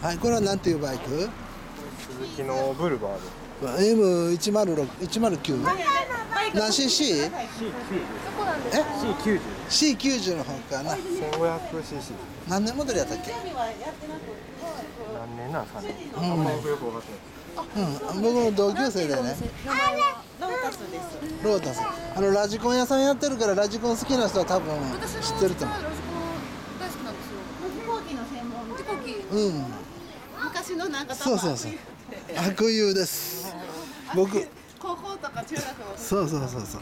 はいこれは何ていうバイク？鈴木のブルバード M106 109何 cc? え？C90 C90 の方かな。1500cc 何年モデルやったっけ？何年なんですかね、あんま僕よく分かってな。いうん、僕の同級生でね。ロータス。です。ロータス。あのラジコン屋さんやってるからラジコン好きな人は多分知ってると思ラジコン大好きなんですよ飛行機の専門飛行機ううん。昔のなんかそうそうそう。悪友です。僕。高校とか中学のそうそうそうそう